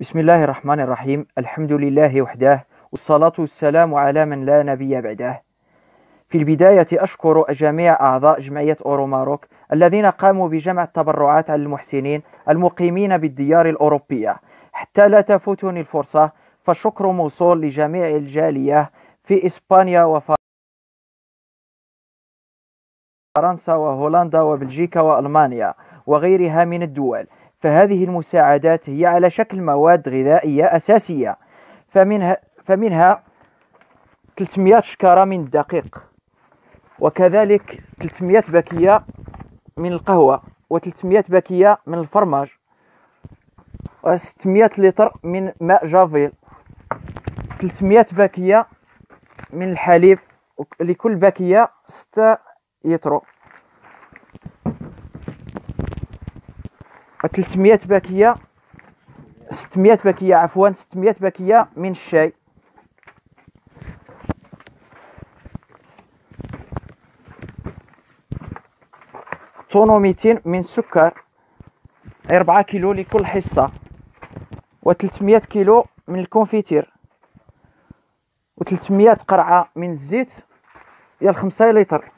بسم الله الرحمن الرحيم الحمد لله وحده والصلاة والسلام على من لا نبي بعده في البداية أشكر جميع أعضاء جمعية أوروماروك الذين قاموا بجمع التبرعات على المحسنين المقيمين بالديار الأوروبية حتى لا تفوتني الفرصة فالشكر موصول لجميع الجالية في إسبانيا وفرنسا وهولندا وبلجيكا وألمانيا وغيرها من الدول فهذه المساعدات هي على شكل مواد غذائية أساسية. فمنها, فمنها 300 شكارة من الدقيق وكذلك 300 باكية من القهوة و300 باكية من الفرماج و600 لتر من ماء جافيل 300 باكية من الحليب لكل باكية 6 يترو. 300 باكية 600 باكية عفوا 600 باكية من الشاي. طونو 200 من السكر 4 كيلو لكل حصة و300 كيلو من الكونفيتير و300 قرعة من الزيت ديال 5 لتر.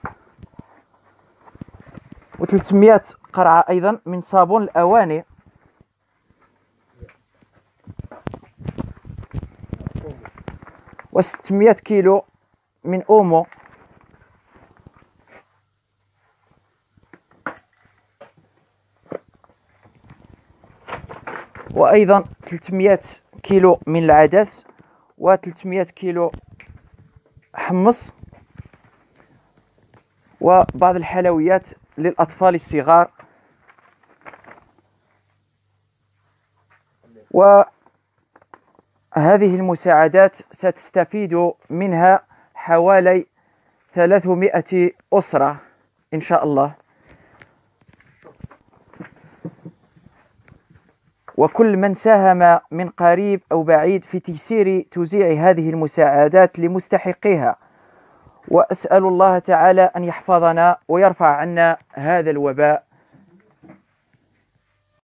و300 قرعة أيضا من صابون الأواني. و600 كيلو من أومو. وأيضا 300 كيلو من العدس. و300 كيلو حمص. وبعض الحلويات للأطفال الصغار. وهذه المساعدات ستستفيد منها حوالي 300 أسرة إن شاء الله. وكل من ساهم من قريب أو بعيد في تيسير توزيع هذه المساعدات لمستحقيها. وأسأل الله تعالى أن يحفظنا ويرفع عنا هذا الوباء.